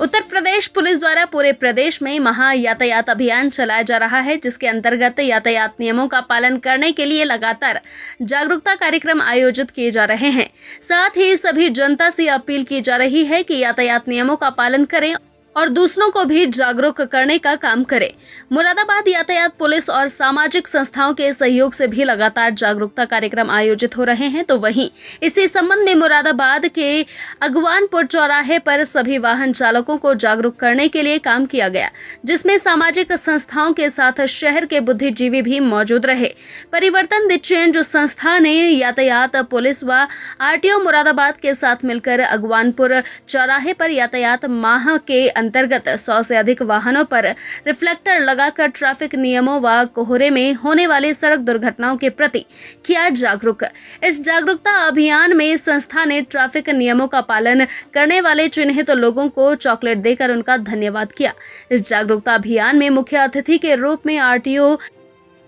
Uttar Pradesh police द्वारा पूरे प्रदेश में महा यातायात अभियान चलाया जा रहा है, जिसके अंतर्गत यातायात नियमों का पालन करने के लिए लगातार जागरूकता कार्यक्रम आयोजित किए जा रहे हैं। साथ ही सभी जनता से अपील की जा रही है कि यातायात नियमों का पालन करें और दूसरों को भी जागरूक करने का काम करे। मुरादाबाद यातायात पुलिस और सामाजिक संस्थाओं के सहयोग से भी लगातार जागरूकता कार्यक्रम आयोजित हो रहे हैं। तो वहीं इसी संबंध में मुरादाबाद के अगवानपुर चौराहे पर सभी वाहन चालकों को जागरूक करने के लिए काम किया गया, जिसमें सामाजिक संस्थाओं के साथ शहर के बुद्धिजीवी भी मौजूद रहे। परिवर्तन द चेंज संस्था ने यातायात पुलिस व आरटीओ मुरादाबाद के साथ मिलकर अगवानपुर चौराहे पर यातायात माह के अंतर्गत 100 से अधिक वाहनों पर रिफ्लेक्टर लगाकर ट्रैफ़िक नियमों व कोहरे में होने वाली सड़क दुर्घटनाओं के प्रति किया जागरूक। इस जागरूकता अभियान में संस्था ने ट्रैफ़िक नियमों का पालन करने वाले चिन्हित तो लोगों को चॉकलेट देकर उनका धन्यवाद किया। इस जागरूकता अभियान में मुख्य अतिथि के रूप में आरटीओ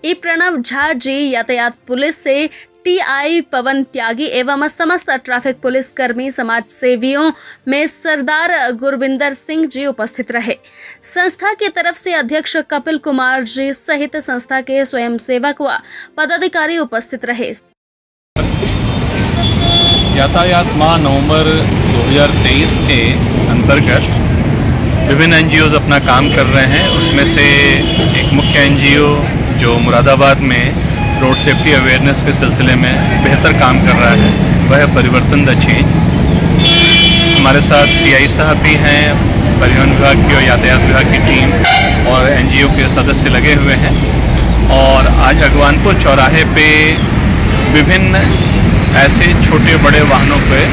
ई प्रणव झा जी, यातायात पुलिस से टीआई पवन त्यागी एवं समस्त ट्रैफ़िक पुलिस कर्मी समाज सेवियों में सरदार गुरविंदर सिंह जी उपस्थित रहे। संस्था की तरफ़ से अध्यक्ष कपिल कुमार जी सहित संस्था के स्वयंसेवक व पदाधिकारी उपस्थित रहे। यातायात माह नवंबर 2023 के अंतर्गत विभिन्न एनजीओ अपना काम कर रहे हैं। उसमें से एक मुख्य एनजीओ जो मुरादाबाद में रोड सेफ्टी अवेयरनेस के सिलसिले में बेहतर काम कर रहा है, वह परिवर्तन द चेंज हमारे साथ टीआई साहब भी हैं, परिवहन विभाग की और यातायात विभाग की टीम और एनजीओ के सदस्य लगे हुए हैं। और आज अगवानपुर चौराहे पे विभिन्न ऐसे छोटे बड़े वाहनों पे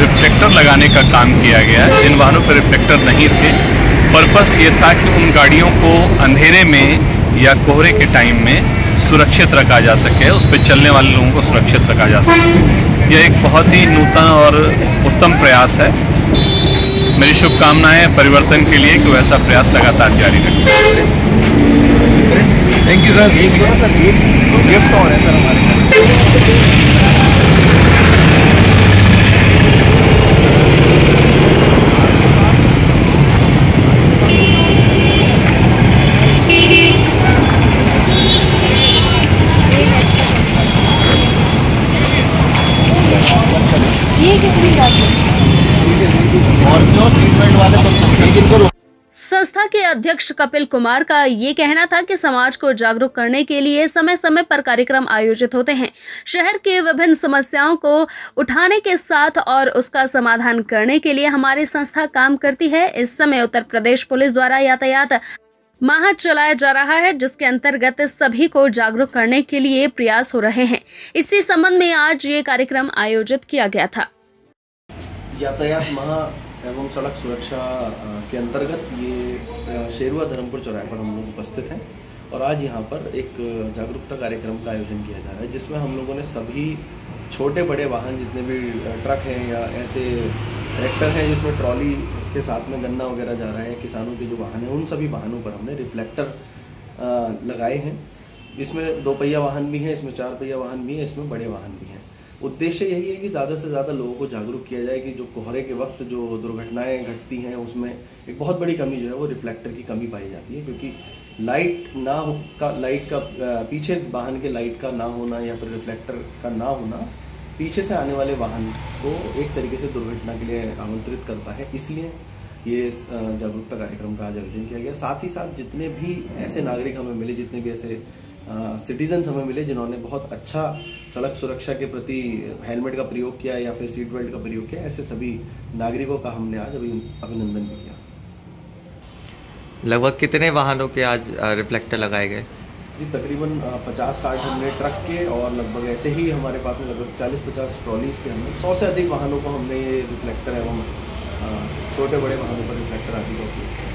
रिफ्लेक्टर लगाने का काम किया गया है। जिन वाहनों पर रिफ्लेक्टर नहीं थे पर्पस ये था कि उन गाड़ियों को अंधेरे में या कोहरे के टाइम में सुरक्षित रखा जा सके उस पर चलने वाले लोगों को सुरक्षित रखा जा सके यह एक बहुत ही नूतन और उत्तम प्रयास है मेरी शुभकामनाएँ परिवर्तन के लिए कि वैसा प्रयास लगातार जारी रखें थैंक यू सर एक गिफ्ट और है सर हमारे संस्था के अध्यक्ष कपिल कुमार का ये कहना था कि समाज को जागरूक करने के लिए समय समय पर कार्यक्रम आयोजित होते हैं। शहर के विभिन्न समस्याओं को उठाने के साथ और उसका समाधान करने के लिए हमारी संस्था काम करती है। इस समय उत्तर प्रदेश पुलिस द्वारा यातायात माह चलाया जा रहा है जिसके अंतर्गत सभी को जागरूक करने के लिए प्रयास हो रहे हैं। इसी संबंध में आज ये कार्यक्रम आयोजित किया गया था। यातायात माह एवं सड़क सुरक्षा के अंतर्गत ये शेरुआ धर्मपुर चौराहे पर हम लोग उपस्थित हैं और आज यहाँ पर एक जागरूकता कार्यक्रम का आयोजन किया जा रहा है, जिसमें हम लोगों ने सभी छोटे बड़े वाहन जितने भी ट्रक हैं या ऐसे ट्रैक्टर हैं जिसमें ट्रॉली के साथ में गन्ना वगैरह जा रहा है, किसानों के जो वाहन हैं, उन सभी वाहनों पर हमने रिफ्लेक्टर लगाए हैं। इसमें दो पहिया वाहन भी हैं, इसमें चार पहिया वाहन भी हैं, इसमें बड़े वाहन भी हैं। उद्देश्य यही है कि ज़्यादा से ज़्यादा लोगों को जागरूक किया जाए कि जो कोहरे के वक्त जो दुर्घटनाएँ घटती हैं, उसमें एक बहुत बड़ी कमी जो है वो रिफ्लेक्टर की कमी पाई जाती है, क्योंकि लाइट ना हो का लाइट का पीछे वाहन के लाइट का ना होना या फिर रिफ्लेक्टर का ना होना, पीछे से आने वाले वाहन को एक तरीके से दुर्घटना के लिए आमंत्रित करता है। इसलिए ये जागरूकता कार्यक्रम का आज आयोजन किया गया। साथ ही साथ जितने भी ऐसे नागरिक हमें मिले, जितने भी ऐसे सिटीजन हमें मिले जिन्होंने बहुत अच्छा सड़क सुरक्षा के प्रति हेलमेट का प्रयोग किया या फिर सीट बेल्ट का प्रयोग किया ऐसे सभी नागरिकों का हमने आज अभी अभिनंदन भी किया। लगभग कितने वाहनों के आज रिफ्लेक्टर लगाए गए? जी तकरीबन पचास साठ हमने ट्रक के और लगभग ऐसे ही हमारे पास में लगभग चालीस पचास ट्रॉलीज के हमने सौ से अधिक वाहनों को हमने ये रिफ्लेक्टर एवं छोटे बड़े वाहनों पर रिफ्लेक्टर आदि का उपयोग किया।